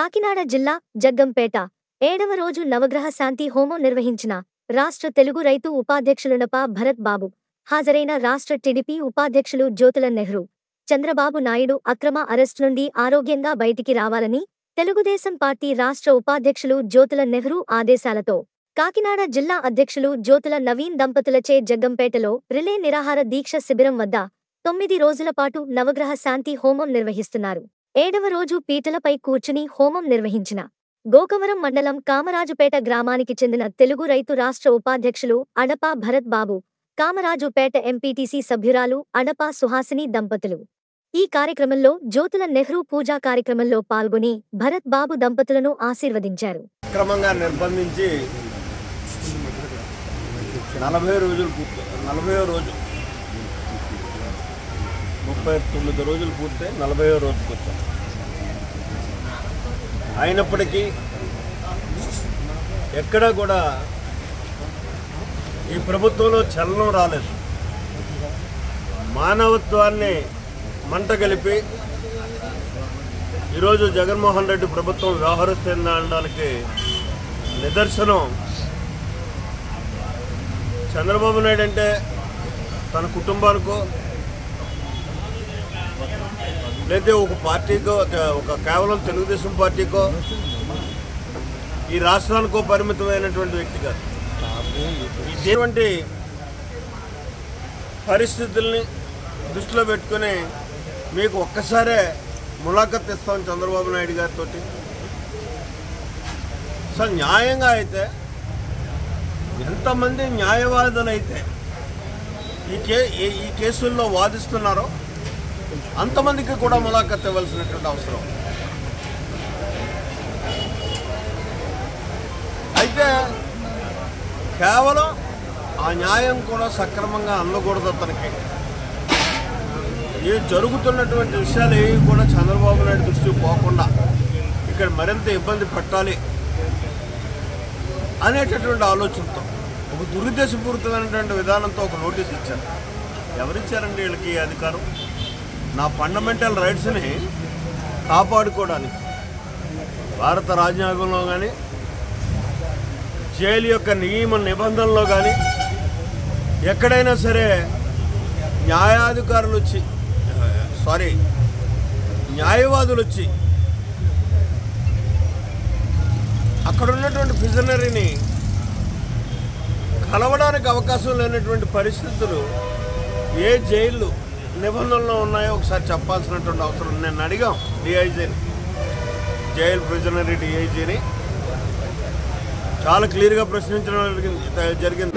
కాకినాడ జిల్లా జగ్గంపేట. ఏడవ రోజు నవగ్రహ శాంతి హోమం నిర్వహించిన రాష్ట్ర తెలుగు రైతు ఉపాధ్యక్షులునప భరత్ బాబు. హాజరైన రాష్ట్ర టీడీపీ ఉపాధ్యక్షులు జ్యోతుల నెహ్రూ. చంద్రబాబు నాయుడు అక్రమ అరెస్టు నుండి ఆరోగ్యంగా బయటికి రావాలని తెలుగుదేశం పార్టీ రాష్ట్ర ఉపాధ్యక్షులు జ్యోతుల నెహ్రూ ఆదేశాలతో కాకినాడ జిల్లా అధ్యక్షులు జ్యోతుల నవీన్ దంపతులచే జగ్గంపేటలో రిలే నిరాహార దీక్ష శిబిరం వద్ద తొమ్మిది రోజుల పాటు నవగ్రహ శాంతి హోమం నిర్వహిస్తున్నారు. ఏడవ రోజు పీటలపై కూర్చుని హోమం నిర్వహించిన గోకవరం మండలం కామరాజుపేట గ్రామానికి చెందిన తెలుగు రైతు రాష్ట్ర ఉపాధ్యక్షులు అడపా భరత్ బాబు కామరాజుపేట ఎంపీటీసీ సభ్యురాలు అడపా సుహాసిని దంపతులు. ఈ కార్యక్రమంలో జ్యోతుల నెహ్రూ పూజా కార్యక్రమంలో పాల్గొని భరత్ బాబు దంపతులను ఆశీర్వదించారు. క్రమంగా నిర్బంధించి నలభై రోజులు నలభై రోజు ముప్పై తొమ్మిది రోజులు పూర్తే నలభై రోజుకి వచ్చాం. అయినప్పటికీ ఎక్కడా కూడా ఈ ప్రభుత్వంలో చలనం రాలేదు. మానవత్వాన్ని మంట కలిపి ఈరోజు జగన్మోహన్ రెడ్డి ప్రభుత్వం వ్యవహరిస్తుందనడానికి నిదర్శనం చంద్రబాబు నాయుడు అంటే తన కుటుంబానికో లేదా ఒక పార్టీకో ఒక- కేవలం తెలుగుదేశం పార్టీకో ఈ రాష్ట్రానికో పరిమితమైనటువంటి వ్యక్తి కాదు. ఇటువంటి పరిస్థితుల్ని దృష్టిలో పెట్టుకొని మీకు ఒక్కసారే ములాఖత్ ఇస్తాం చంద్రబాబు నాయుడు గారితో అసలు న్యాయంగా అయితే ఎంతమంది న్యాయవాదులైతే అయితే ఈ కే ఈ- ఈ కేసుల్లో వాదిస్తున్నారో అంతమందికి కూడా ములాఖత్ ఇవ్వాల్సినటువంటి అవసరం. అయితే కేవలం ఆ న్యాయం కూడా సక్రమంగా అందకూడదు అతనికి. ఈ జరుగుతున్నటువంటి విషయాలు ఏవి కూడా చంద్రబాబు నాయుడు దృష్టికి పోకుండా ఇక్కడ మరింత ఇబ్బంది పెట్టాలి అనేటటువంటి ఆలోచనతో ఒక దురుద్దేశపూరితమైనటువంటి విధానంతో ఒక నోటీస్ ఇచ్చారు. ఎవరిచ్చారండి వీళ్ళకి ఈ అధికారం? నా ఫండమెంటల్ రైట్స్ని కాపాడుకోవడానికి భారత రాజ్యాంగంలో కానీ జైలు యొక్క నియమ నిబంధనలో కానీ ఎక్కడైనా సరే న్యాయాధికారులు వచ్చి సారీ న్యాయవాదులు వచ్చి అక్కడ ఉన్నటువంటి ప్రిజనరీని కలవడానికి అవకాశం లేనటువంటి పరిస్థితులు ఏ జైలు నిబంధనలు ఉన్నాయో ఒకసారి చెప్పాల్సినటువంటి అవసరం నేను అడిగాం డిఐజీని జైలు ప్రిజనరీ డిఐజీని చాలా క్లియర్గా ప్రశ్నించడం జరిగింది. జరిగింది.